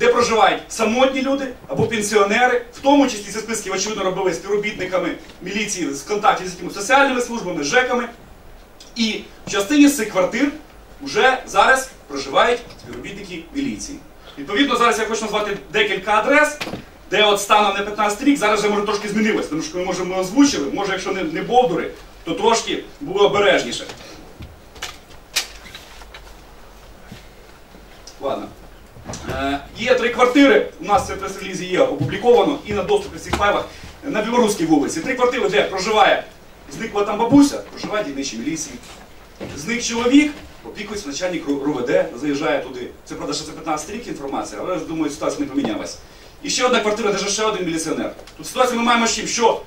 де проживають самотні люди або пенсіонери, в тому числі ці списки, очевидно, робили співробітниками міліції з контактів з якимись соціальними службами, ЖЕКами. І в частині з цих квартир вже зараз проживають співробітники міліції. Відповідно, зараз я хочу назвати декілька адрес, де от станом на 15 рік зараз вже може трошки змінилось, тому що ми може ми озвучили, може, якщо не, не бовдури, то трошки було обережніше. Ладно. Е, Є три квартири, у нас це прес-релізі є опубліковано і на доступі в цих файлах на Білоруській вулиці. Три квартири, де проживає, зникла там бабуся, проживає дільничі міліції. Зник чоловік, опікується начальник РУВД, заїжджає туди. Це правда, що це 15 рік інформація, але я думаю, ситуація не помінялась. І ще одна квартира, де живе ще один міліціонер. Тут ситуацію ми маємо з чим, що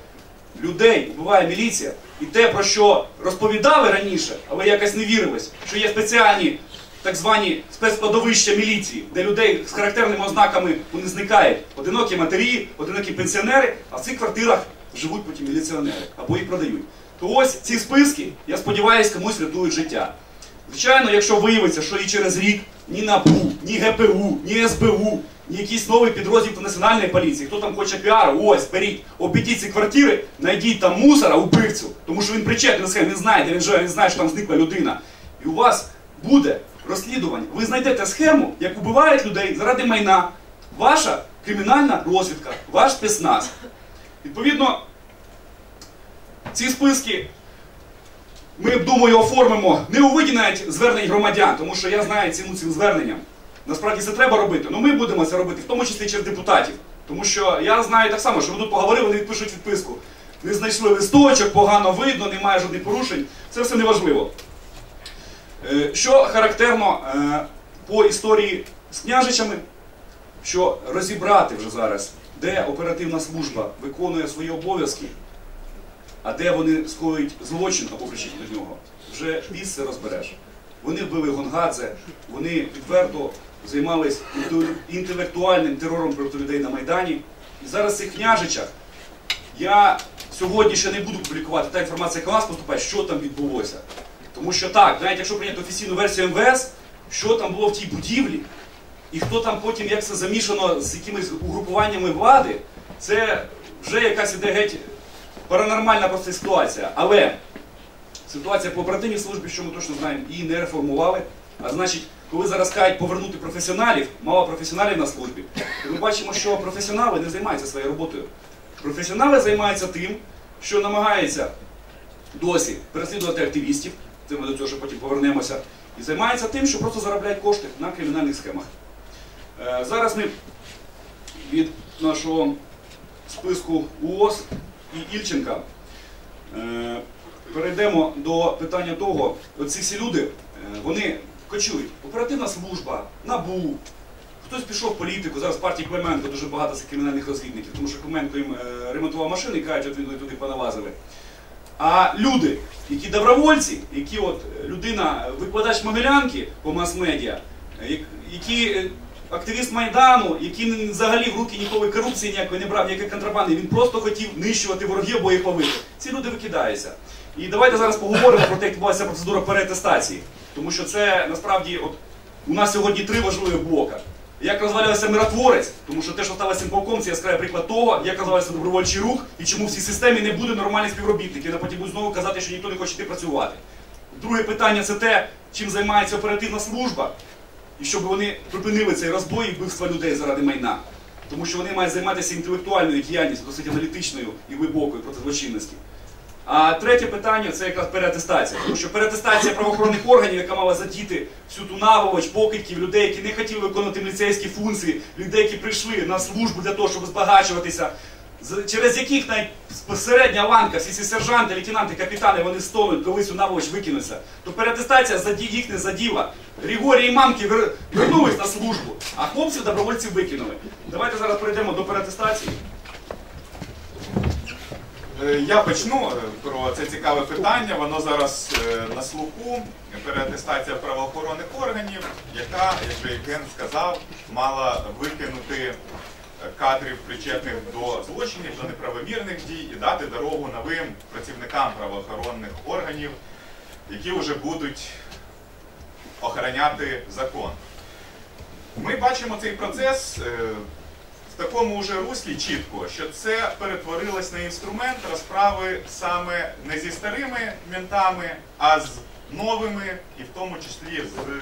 людей вбиває міліція, і те, про що розповідали раніше, але якось не вірилось, що є спеціальні так звані спецкладовища міліції, де людей з характерними ознаками вони зникають. Одинокі матері, одинокі пенсіонери, а в цих квартирах живуть потім міліціонери або їх продають. То ось ці списки, я сподіваюся, комусь рятують життя. Звичайно, якщо виявиться, що і через рік ні НАБУ, ні ГПУ, ні СБУ, ні якийсь новий підрозділ національної поліції, хто там хоче піару, ось, беріть, обійдіть ці квартири, знайдіть там мусора, убивцю, тому що він причетний схеми, він знає, він живе, він знає, що там зникла людина. І у вас буде розслідування. Ви знайдете схему, як убивають людей заради майна. Ваша кримінальна розвідка, ваш спецназ. Відповідно, ці списки ми, думаю, оформимо не у виді навіть звернень громадян, тому що я знаю ціну цим зверненням. Насправді це треба робити, але ми будемо це робити, в тому числі через депутатів. Тому що я знаю так само, що ви тут поговорили, вони відпишуть відписку. Не знайшли листочок, погано видно, немає жодних порушень. Це все неважливо. Е, Що характерно е, по історії з княжичами, що розібрати вже зараз, де оперативна служба виконує свої обов'язки, а де вони скоюють злочин або причетні до нього, вже місце розбереш. Вони вбили Гонгадзе, вони відверто займались інтелектуальним терором проти людей на Майдані. І зараз в цих княжичах я сьогодні ще не буду публікувати та інформація, яка у нас поступає, що там відбулося. Тому що так, навіть якщо прийняти офіційну версію МВС, що там було в тій будівлі, і хто там потім як це замішано з якимись угрупуваннями влади, це вже якась іде геть паранормальна просто ситуація. Але ситуація по оперативній службі, що ми точно знаємо, її не реформували. А значить, коли зараз кажуть повернути професіоналів, мало професіоналів на службі, то ми бачимо, що професіонали не займаються своєю роботою. Професіонали займаються тим, що намагаються досі переслідувати активістів, це ми до цього ще потім повернемося, і займаються тим, що просто заробляють кошти на кримінальних схемах. Е, Зараз ми від нашого списку УОЗ і Ільченка е, перейдемо до питання того, оці всі люди, е, вони кочують. Оперативна служба, НАБУ, хтось пішов в політику, зараз в партії Клименко дуже багато кримінальних розвідників, тому що Клименко їм ремонтував машини і кажуть, от він туди понавазили. А люди, які добровольці, які от е, людина, е, викладач Могилянки по мас-медіа, е, які активіст Майдану, який взагалі в руки ніколи корупції ніякої не брав, ніякої контрабанди, він просто хотів нищувати ворогів або їх ловити. Ці люди викидаються. І давайте зараз поговоримо про те, як відбувається процедура переатестації. Тому що це насправді от, у нас сьогодні три важливі блока. Як розвалювався миротворець, тому що те, що сталося цим полком, це яскравий приклад того, як розвалювався добровольчий рух і чому в цій системі не буде нормальних співробітників. А потім будуть знову казати, що ніхто не хоче йти працювати. Друге питання це те, чим займається оперативна служба, і щоб вони припинили цей розбой і вбивства людей заради майна. Тому що вони мають займатися інтелектуальною діяльністю, досить аналітичною і глибокою проти злочинності. А третє питання це якраз переатестація. Тому що переатестація правоохоронних органів, яка мала задіти всю ту наволоч, покидьків, людей, які не хотіли виконувати міліцейські функції, людей, які прийшли на службу для того, щоб збагачуватися, через яких навіть середня ланка, всі ці сержанти, лейтенанти, капітани, вони стонуть, коли цю наволоч викинуться. То переатестація їх не заділа. Григорій і мамки вернулись на службу, а хлопців добровольців викинули. Давайте зараз перейдемо до переатестації. Е, Я почну е, про це цікаве питання. Воно зараз е, на слуху. Переатестація правоохоронних органів, яка, як вже Євген сказав, мала викинути кадрів причетних до злочинів, до неправомірних дій і дати дорогу новим працівникам правоохоронних органів, які вже будуть охороняти закон. Ми бачимо цей процес в такому вже руслі чітко, що це перетворилось на інструмент розправи саме не зі старими ментами, а з новими, і в тому числі з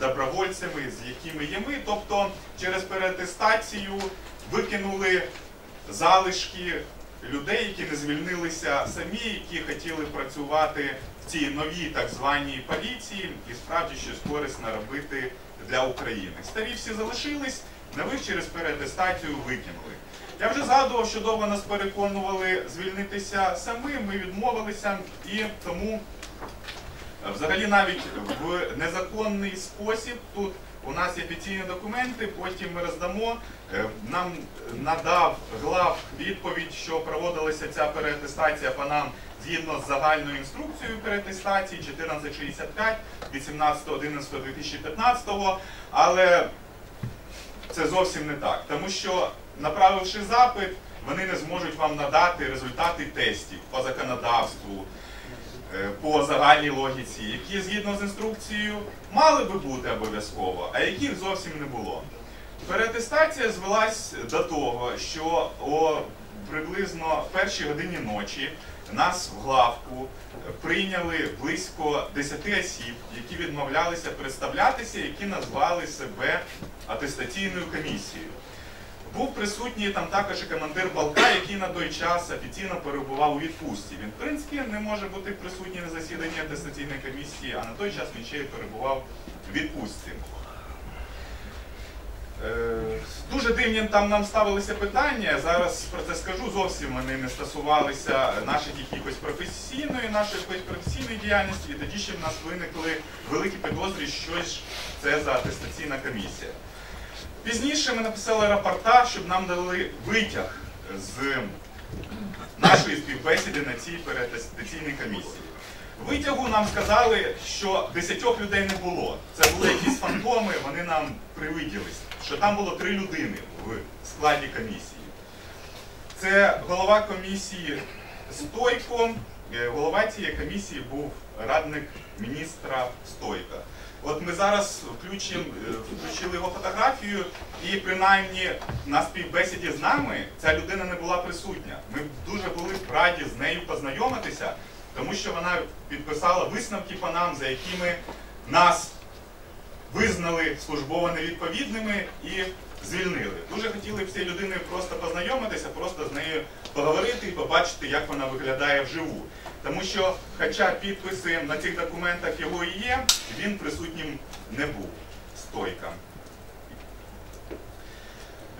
добровольцями, з якими є ми. Тобто через переатестацію викинули залишки людей, які не звільнилися самі, які хотіли працювати цій новій так званій поліції і справді щось корисне робити для України. Старі всі залишились, нових через передестацію викинули. Я вже згадував, що довго нас переконували звільнитися самим, ми відмовилися і тому е, взагалі навіть в незаконний спосіб тут у нас є офіційні документи, потім ми роздамо. Е, Нам надав глав відповідь, що проводилася ця переатестація по нам згідно з загальною інструкцією переатестації 1465 18.11.2015, але це зовсім не так, тому що направивши запит, вони не зможуть вам надати результати тестів по законодавству, по загальній логіці, які згідно з інструкцією мали би бути обов'язково, а яких зовсім не було. Переатестація звелась до того, що о приблизно першій годині ночі нас в главку прийняли близько 10 осіб, які відмовлялися представлятися, які назвали себе атестаційною комісією. Був присутній там також і командир полка, який на той час офіційно перебував у відпустці. Він, в принципі, не може бути присутній на засіданні атестаційної комісії, а на той час він ще й перебував у відпустці. Е, Дуже дивні там нам ставилися питання. Зараз про це скажу. Зовсім вони не стосувалися наших якихось професійної, нашої якоїсь професійної діяльності. І тоді ще в нас виникли великі підозрі, що ж це за атестаційна комісія. Пізніше ми написали рапорта, щоб нам дали витяг з нашої співбесіди на цій переатестаційній комісії. Витягу нам сказали, що десятьох людей не було. Це були якісь фантоми, вони нам привиділись, що там було три людини в складі комісії. Це голова комісії Стойко. Е, Голова цієї комісії був радник міністра Стойка. От ми зараз включимо, е, включили його фотографію, і принаймні на співбесіді з нами ця людина не була присутня. Ми дуже були раді з нею познайомитися, тому що вона підписала висновки по нам, за якими нас визнали службово невідповідними і звільнили. Дуже хотіли б з цією людиною просто познайомитися, просто з нею поговорити і побачити, як вона виглядає вживу. Тому що, хоча підписи на цих документах його і є, він присутнім не був. Стойка.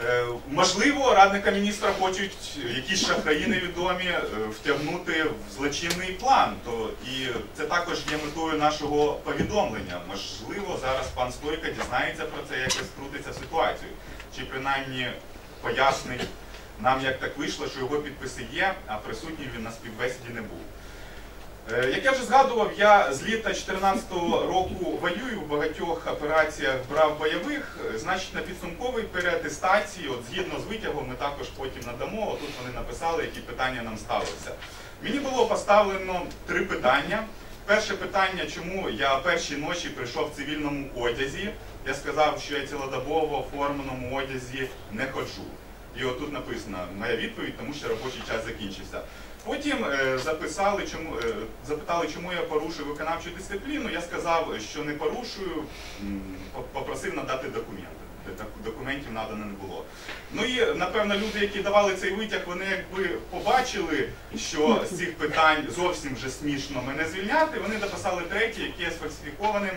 Е, Можливо, радника міністра хочуть якісь шахраї невідомі е, втягнути в злочинний план. То і це також є метою нашого повідомлення. Можливо, зараз пан Стойка дізнається про це, якось втрутиться в ситуацію, чи принаймні пояснить нам, як так вийшло, що його підписи є, а присутній він на співбесіді не був. Е, Як я вже згадував, я з літа 2014 року воюю в багатьох операціях брав бойових. Е, Значить, на підсумковій переатестації, от згідно з витягом, ми також потім надамо. Отут вони написали, які питання нам ставилися. Мені було поставлено три питання. Перше питання, чому я перші ночі прийшов в цивільному одязі. Я сказав, що я цілодобово в форменому одязі не ходжу. І отут написано моя відповідь, тому що робочий час закінчився. Потім е, записали, чому, е, запитали, чому я порушую виконавчу дисципліну. Я сказав, що не порушую, попросив надати документи. Документів надано не було. Ну і напевно люди, які давали цей витяг, вони якби побачили, що з цих питань зовсім вже смішно мене звільняти. Вони дописали третє, яке сфальсифікованим,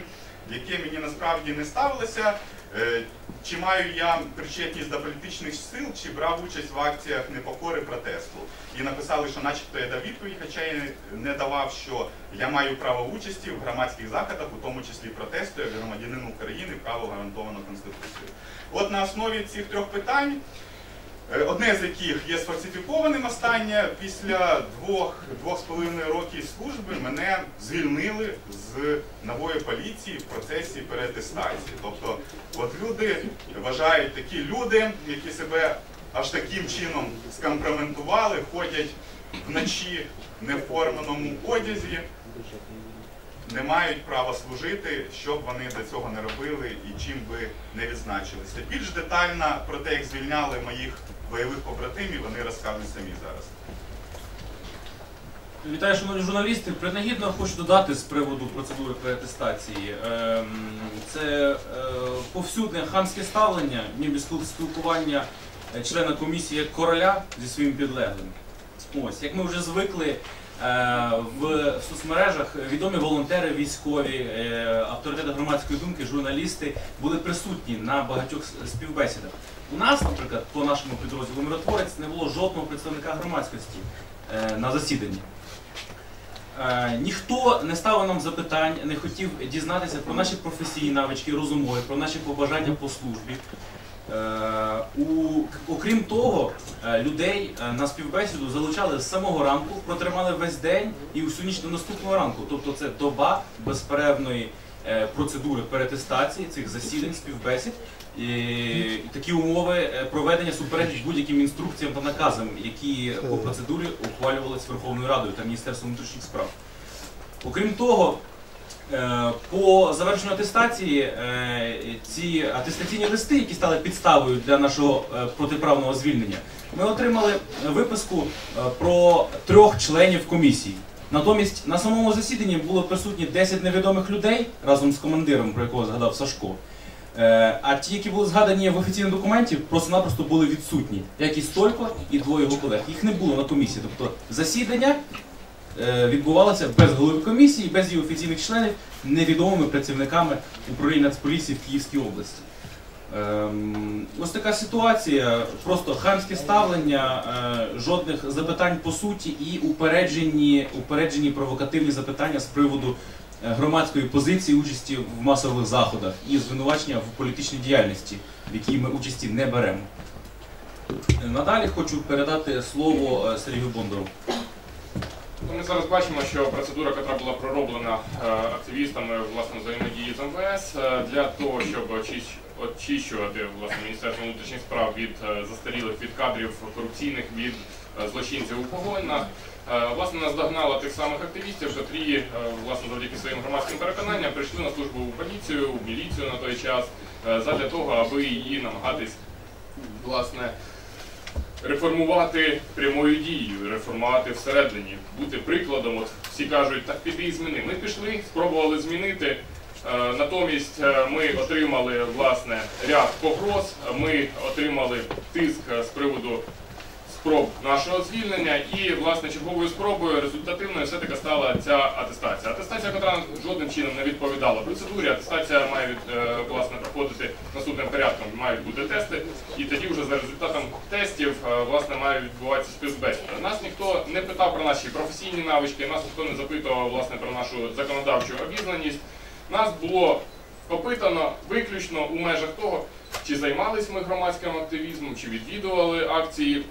яке мені насправді не ставилося. Е, Чи маю я причетність до політичних сил, чи брав участь в акціях непокори протесту? І написали, що начебто я дав відповідь, хоча я не давав, що я маю право участі в громадських заходах, у тому числі протесту, як громадянин України, право гарантовано Конституцією. От на основі цих трьох питань Одне з яких є сфальсифікованим останнє, після двох, двох з половиною років служби мене звільнили з нової поліції в процесі переатестації. Тобто, от люди вважають такі люди, які себе аж таким чином скомпроментували, ходять вночі в неформеному одязі. не мають права служити, що б вони до цього не робили і чим би не відзначилися. Більш детально про те, як звільняли моїх бойових побратимів, вони розкажуть самі зараз. Вітаю, шановні журналісти. Принагідно хочу додати з приводу процедури преатестації. Ем, Це е, повсюдне хамське ставлення, ніби спілкування е, члена комісії короля зі своїм підлеглим. Ось, як ми вже звикли е, в соцмережах, відомі волонтери, військові, авторитети громадської думки, журналісти були присутні на багатьох співбесідах. У нас, наприклад, по нашому підрозділу миротворець не було жодного представника громадськості е, на засіданні. Е, ніхто не ставив нам запитань, не хотів дізнатися про наші професійні навички, розумові, про наші побажання по службі. Е, окрім того, людей на співбесіду залучали з самого ранку, протримали весь день і всю ніч до наступного ранку. Тобто це доба безперервної процедури перетестації цих засідань, співбесід. І, і такі умови е, проведення суперечать будь-яким інструкціям та наказам, які по процедурі ухвалювалися Верховною Радою та Міністерством внутрішніх справ. Окрім того, е, по завершенню атестації е, ці атестаційні листи, які стали підставою для нашого е, протиправного звільнення, ми отримали виписку е, про трьох членів комісії. Натомість на самому засіданні було присутні 10 невідомих людей разом з командиром, про якого згадав Сашко. Е, А ті, які були згадані в офіційному документі, просто-напросто були відсутні. Як і Столько, і двоє його колег. Їх не було на комісії. Тобто засідання е, відбувалося без голови комісії, без її офіційних членів, невідомими працівниками управління Нацполіції в Київській області. Ем, ось така ситуація, просто хамське ставлення, е, жодних запитань по суті і упереджені, упереджені провокативні запитання з приводу е, громадської позиції участі в масових заходах і звинувачення в політичній діяльності, в якій ми участі не беремо. Е, Надалі хочу передати слово Сергію Бондару. Ну, Ми зараз бачимо, що процедура, яка була пророблена е, активістами власне взаємодії з МВС е, для того, щоб очищувати власне Міністерство внутрішніх справ від е, застарілих від кадрів корупційних від злочинців у погонах. Власне, наздогнала тих самих активістів, котрі власне завдяки своїм громадським переконанням прийшли на службу у поліцію, у міліцію на той час, задля того, аби її намагатись власне реформувати прямою дією, реформувати всередині, бути прикладом. От всі кажуть, так піди і зміни. Ми пішли, спробували змінити. Е, Натомість е, ми отримали власне ряд погроз. Ми отримали тиск е, з приводу спроб нашого звільнення, і власне черговою спробою результативною все таки стала ця атестація. Атестація, яка жодним чином не відповідала процедурі. Атестація має від, е, власне проходити наступним порядком. Мають бути тести, і тоді вже за результатом тестів е, власне має відбуватися співбесіда. Нас ніхто не питав про наші професійні навички, нас ніхто не запитував власне про нашу законодавчу обізнаність. Нас було опитано виключно у межах того, чи займалися ми громадським активізмом, чи відвідували акції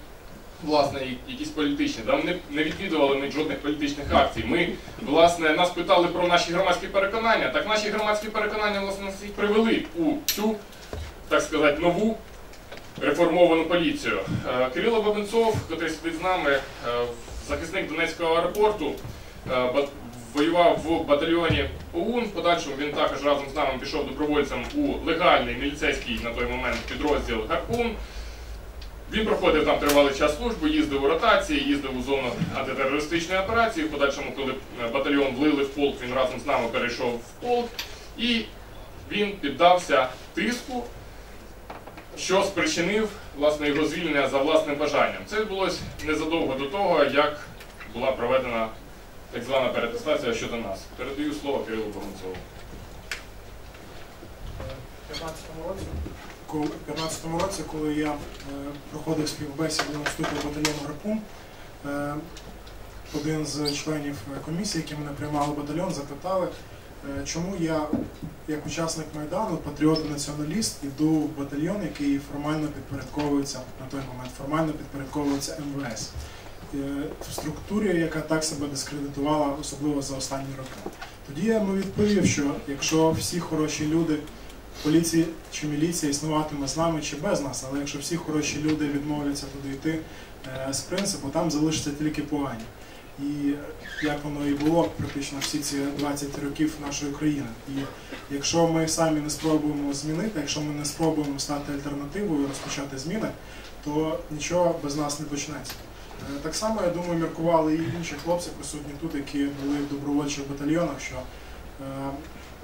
власне, якісь політичні. Там не, не відвідували ми жодних політичних акцій. Ми, власне, нас питали про наші громадські переконання. Так наші громадські переконання, власне, нас і привели у цю, так сказати, нову реформовану поліцію. Е, Кирило Бабенцов, який сидить з нами, е, захисник Донецького аеропорту, е, воював в батальйоні ОУН. В подальшому він також разом з нами пішов добровольцем у легальний міліцейський на той момент підрозділ Гарпун. Він проходив там тривалий час служби, їздив у ротації, їздив у зону антитерористичної операції. В подальшому, коли е, батальйон влили в полк, він разом з нами перейшов в полк і він піддався тиску, що спричинив власне його звільнення за власним бажанням. Це відбулося незадовго до того, як була проведена так звана перетестація щодо нас. Передаю слово Кирилу Богунцову. 15-му році, коли, в 15-му році, коли я е, проходив співбесіду на вступі в батальйон Гарпун, е, один з членів комісії, які мене приймали батальйон, запитали, е, чому я, як учасник Майдану, патріот і націоналіст, іду в батальйон, який формально підпорядковується на той момент, формально підпорядковується МВС. В структурі, яка так себе дискредитувала, особливо за останні роки. Тоді я йому відповів, що якщо всі хороші люди поліції чи міліція існуватиме з нами чи без нас, але якщо всі хороші люди відмовляться туди йти е, з принципу, там залишаться тільки погані. і як воно і було практично всі ці 20 років нашої країни. І якщо ми самі не спробуємо змінити, якщо ми не спробуємо стати альтернативою розпочати зміни, то нічого без нас не почнеться. Е, Так само, я думаю, міркували і інші хлопці присутні тут, які були в добровольчих батальйонах, що е,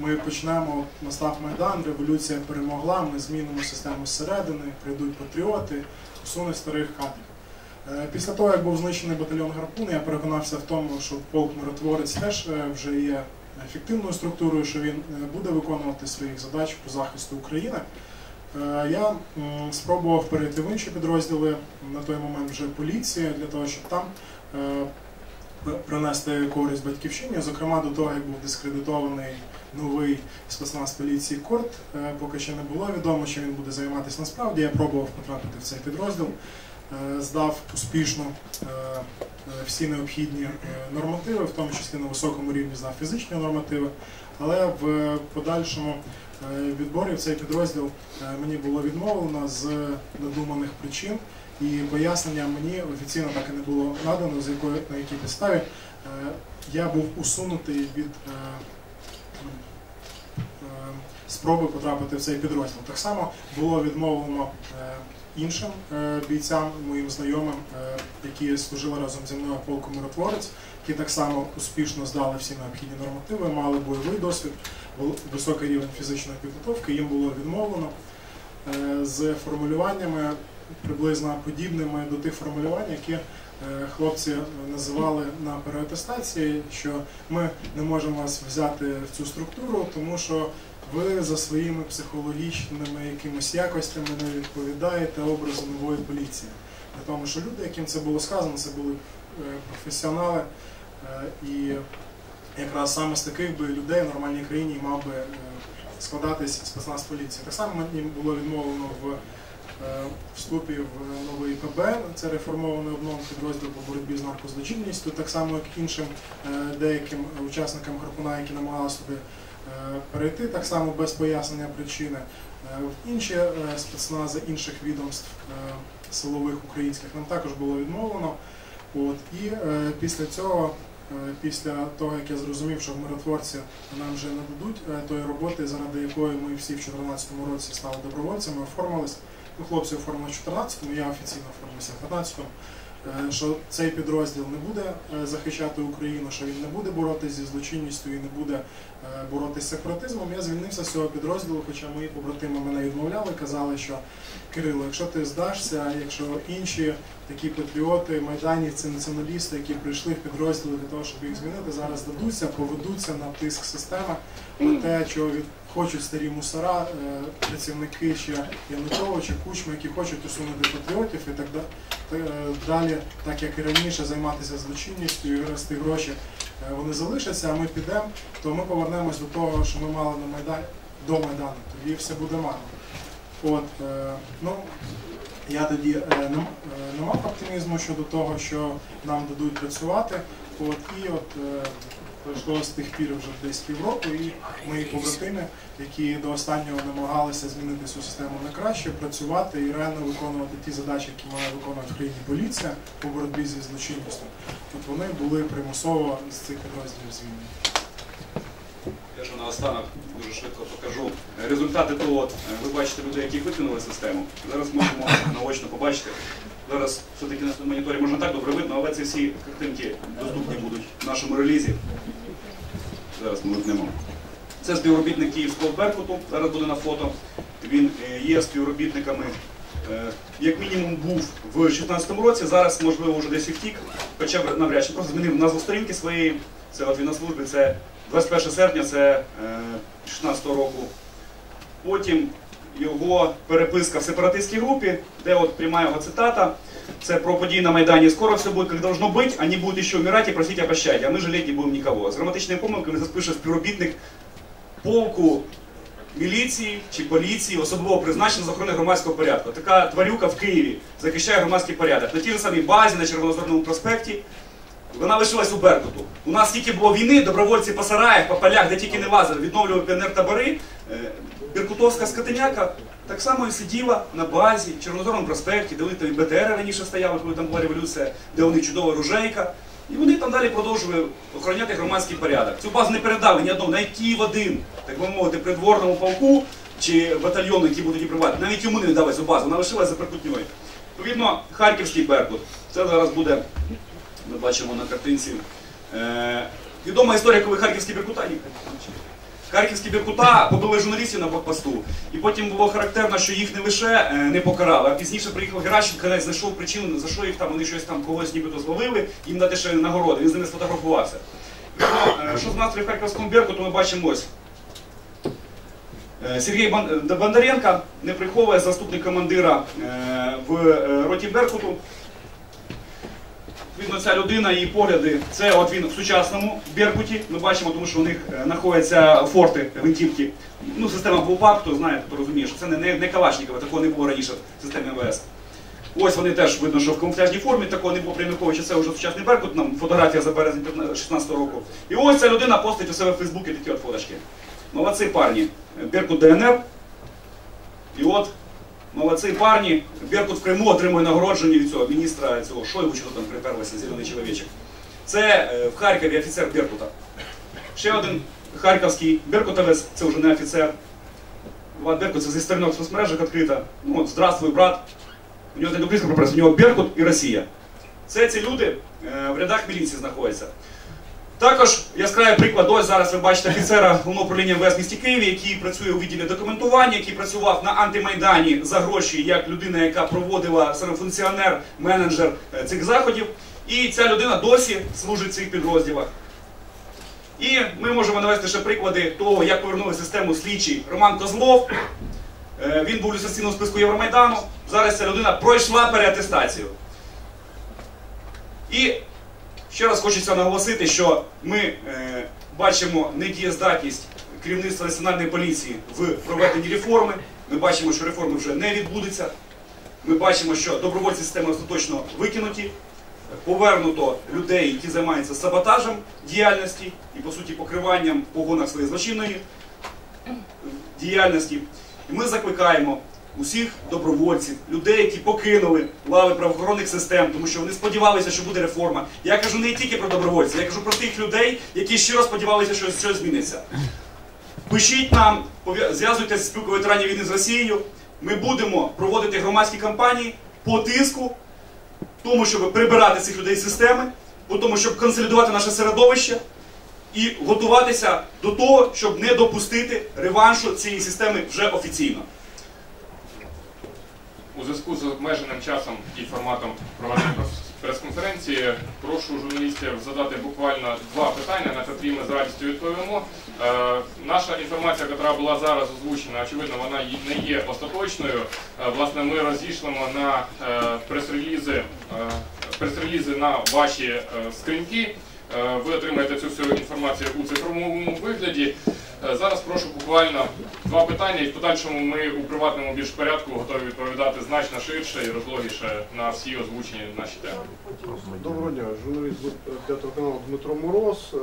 ми почнемо, настав Майдан, революція перемогла, ми змінимо систему зсередини, прийдуть патріоти, усунуть старих кадрів. Е, Після того, як був знищений батальйон Гарпун, я переконався в тому, що полк миротворець теж е, вже є ефективною структурою, що він е, буде виконувати своїх задач по захисту України. Я спробував перейти в інші підрозділи на той момент вже поліції для того, щоб там принести користь батьківщині. Зокрема, до того, як був дискредитований новий спецназ поліції Корт, е, поки ще не було відомо, що він буде займатися насправді. Я пробував потрапити в цей підрозділ, е, здав успішно е, всі необхідні нормативи, в тому числі на високому рівні здав фізичні нормативи, але в подальшому відборі в цей підрозділ мені було відмовлено з надуманих причин, і пояснення мені офіційно так і не було надано, з якої на якій підставі е, я був усунутий від е, е, спроби потрапити в цей підрозділ. Так само було відмовлено іншим бійцям, моїм знайомим, які служили разом зі мною полку миротворець, які так само успішно здали всі необхідні нормативи, мали бойовий досвід, високий рівень фізичної підготовки. Їм було відмовлено з формулюваннями приблизно подібними до тих формулювань, які е, хлопці називали на переатестації, що ми не можемо вас взяти в цю структуру, тому що ви за своїми психологічними якимись якостями не відповідаєте образу нової поліції. При тому, що люди, яким це було сказано, це були е, професіонали, е, і якраз саме з таких би людей в нормальній країні мав би складатись спецназ поліції. Так само мені було відмовлено в е, вступі в новий ПБ, це реформований обнов підрозділ по боротьбі з наркозлочинністю, так само як іншим е, деяким учасникам Харпуна, які намагалися туди е, перейти, так само без пояснення причини. Е, інші е, спецнази інших відомств е, силових українських нам також було відмовлено. От, і е, після цього, е, після того, як я зрозумів, що в миротворці нам вже не дадуть е, тої роботи, заради якої ми всі в 2014 році стали добровольцями, оформились. Ну, хлопці оформилися в 2014-му, я офіційно оформився в 2015-му. е, Що цей підрозділ не буде е, захищати Україну, що він не буде боротися зі злочинністю і не буде е, боротися з сепаратизмом. Я звільнився з цього підрозділу, хоча мої побратими мене відмовляли, казали, що Кирило, якщо ти здашся, якщо інші такі патріоти, майданівці, націоналісти, які прийшли в підрозділи для того, щоб їх змінити, зараз дадуться, поведуться на тиск системи, те, чого від хочуть старі мусора, е, працівники ще Януковича, Кучми, які хочуть усунути патріотів і так е, далі, так як і раніше, займатися злочинністю і рости гроші. е, Вони залишаться, а ми підемо, то ми повернемось до того, що ми мали на Майдані до Майдану. Тоді все буде марно. От, ну, я тоді не, мав оптимізму щодо того, що нам дадуть працювати. От, і от пройшло з тих пір вже десь півроку, і мої побратими, які до останнього намагалися змінити цю систему на краще, працювати і реально виконувати ті задачі, які має виконувати в країні поліція по боротьбі зі злочинністю. От вони були примусово з цих підрозділів звільнені. Я ж наостанок дуже швидко покажу результати того. Е, ви бачите людей, які викинули систему. Зараз можемо наочно побачити. Зараз все-таки на моніторі можна так добре видно, але ці всі картинки доступні будуть в нашому релізі. Зараз ми вимкнемо. Це співробітник Київського Беркуту, зараз буде на фото. Він е, є співробітниками, е, як мінімум був в 2016 році, зараз, можливо, вже десь і втік, хоча навряд чи просто змінив назву сторінки своєї. Це от він на службі, це 21 серпня це 2016 року. Потім його переписка в сепаратистській групі, де от пряма його цитата. Це про події на Майдані. Скоро все будет, как должно быть, они будут еще умирать и просить о пощаде, а мы жалеть не будем никого. З граматичними помилками це пише співробітник полку міліції чи поліції, особливо призначений з охорони громадського порядку. Така тварюка в Києві захищає громадський порядок. На тій ж самій базі, на Червонозорному проспекті. Вона лишилась у Беркуту. У нас скільки було війни, добровольці по сараях, по полях, де тільки не лазили, відновлювали піонер-табори. Е, Беркутовська скотиняка так само і сиділа на базі, в Червонозорному проспекті, де вони там і БТР раніше стояли, коли там була революція, де вони чудова ружейка. І вони там далі продовжували охороняти громадський порядок. Цю базу не передали ні одному, навіть Київ один, так би мовити, придворному полку чи батальйону, які будуть приватні, навіть йому не віддали цю базу, вона лишилася за прикутньою. Відповідно, Харківський Беркут. Це зараз буде, ми бачимо на картинці. Е, відома історія, коли Харківські Беркута ні, Харківські Беркута побили журналістів на блокпосту. І потім було характерно, що їх не лише е, не покарали, а пізніше приїхав Геращенко, знайшов причину, за що їх там вони щось там когось нібито зловили, їм дати ще нагороди. Він з ними сфотографувався. Е, Що з настрою в Харківському Беркуту, ми бачимо ось. Е, Сергій Бон- Бондаренко не приховує заступник командира в роті Беркуту. Відповідно, ця людина, її погляди, це от він в сучасному Беркуті. Ми бачимо, тому що у них е, знаходяться форти, гвинтівки. Ну, система Булпап, хто знає, хто розуміє, що це не, не, не Калашникова, такого не було раніше в системі МВС. Ось вони теж видно, що в камуфляжній формі, такого не було при це вже сучасний Беркут, нам фотографія за березень 2016 року. І ось ця людина постить у себе в Фейсбуці такі от фоточки. Молодці парні. Беркут ДНР. І от молодці парні. Беркут в Криму отримує нагородження від цього міністра цього Шойгу, що там приперлося, зелений чоловічок. Це е, в Харкові офіцер Беркута. Ще один харківський Беркутовець, це вже не офіцер. Влад Беркут, це зі сторінок соцмережах відкрита. Ну здравствуй, брат. У нього не українська прописка, у нього Беркут і Росія. Це ці люди е, в рядах міліції знаходяться. Також яскравий приклад, ось зараз ви бачите офіцера головного управління МВС місті Києві, який працює у відділі документування, який працював на антимайдані за гроші як людина, яка проводила функціонер, менеджер е, цих заходів. І ця людина досі служить в цих підрозділах. І ми можемо навести ще приклади того, як повернули систему слідчий Роман Козлов. Е, Він був в люстраційному списку Євромайдану. Зараз ця людина пройшла переатестацію. І ще раз хочеться наголосити, що ми е, бачимо недієздатність керівництва національної поліції в проведенні реформи. Ми бачимо, що реформи вже не відбудуться. Ми бачимо, що добровольці системи остаточно викинуті, повернуто людей, які займаються саботажем діяльності і, по суті, покриванням погонах своєї злочинної діяльності. І ми закликаємо усіх добровольців, людей, які покинули лави правоохоронних систем, тому що вони сподівалися, що буде реформа. Я кажу не тільки про добровольців, я кажу про тих людей, які щиро сподівалися, що щось зміниться. Пишіть нам, зв'язуйтесь з спілкою ветеранів війни з Росією. Ми будемо проводити громадські кампанії по тиску, тому, щоб прибирати цих людей з системи, по тому, щоб консолідувати наше середовище і готуватися до того, щоб не допустити реваншу цієї системи вже офіційно. У зв'язку з обмеженим часом і форматом проведення прес- прес-конференції прошу журналістів задати буквально два питання, на котрі ми з радістю відповімо. Е, наша інформація, яка була зараз озвучена, очевидно, вона не є остаточною. Е, власне, ми розійшлимо на е, прес-релізи, е, прес-релізи на ваші е, скриньки. Е, Ви отримаєте цю всю інформацію у цифровому вигляді. Е, Зараз прошу буквально два питання, і в подальшому ми у приватному більш порядку готові відповідати значно ширше і розлогіше на всі озвучені наші теми. Доброго дня, журналіст п'ятого каналу Дмитро Мороз. Е,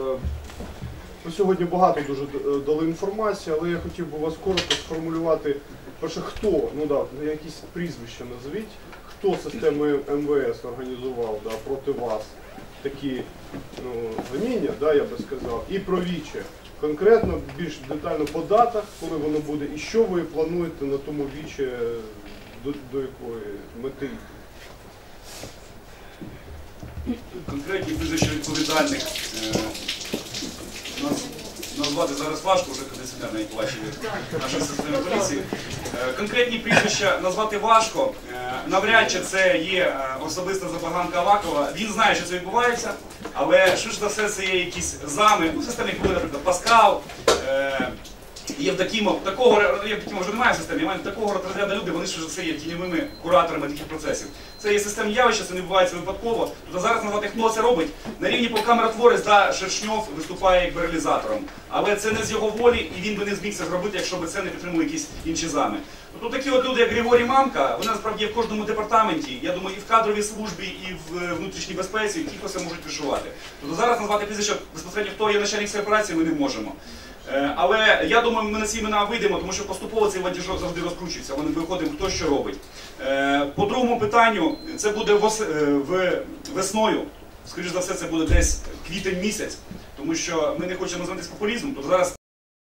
Ви сьогодні багато дуже дали інформації, але я хотів би вас коротко сформулювати. Перше, хто, ну да, якісь прізвища назвіть, хто системою МВС організував да, проти вас такі ну, гоніння, да, я би сказав, і про віче. Конкретно, більш детально по датах, коли воно буде, і що ви плануєте на тому віче, до, до якої мети йти? конкретні прізвища відповідальних е, наз- назвати зараз важко, вже кондиціонер навіть бачив від нашої системи поліції. Е, Конкретні прізвища назвати важко. Е, Навряд чи це є особиста забаганка Авакова. Він знає, що це відбувається, але що ж за все це є якісь зами. Ну, в системі були, наприклад, Паскал. е, Євдокімов, такого Євдокімов вже немає в системі, немає такого розряду люди, вони ж все є тіньовими кураторами таких процесів. Це є системні явища, це не відбувається випадково. Тобто зараз назвати, хто це робить, на рівні полкамератворець, да, Шершньов виступає як реалізатором. Але це не з його волі, і він би не зміг це зробити, якщо б це не підтримували якісь інші зами. Тобто такі от люди, як Григорій Мамка, вони насправді є в кожному департаменті. Я думаю, і в кадровій службі, і в е, внутрішній безпеці, ті, хто це можуть кришувати. Тобто зараз назвати прізвище безпосередньо, хто є начальник цієї операції, ми не можемо. Е, Але я думаю, ми на ці імена вийдемо, тому що поступово цей ланцюжок завжди розкручується. Ми виходимо, хто що робить. Е, По другому питанню, це буде е, весною скоріш за все, це буде десь квітень місяць, тому що ми не хочемо займатися популізмом, то зараз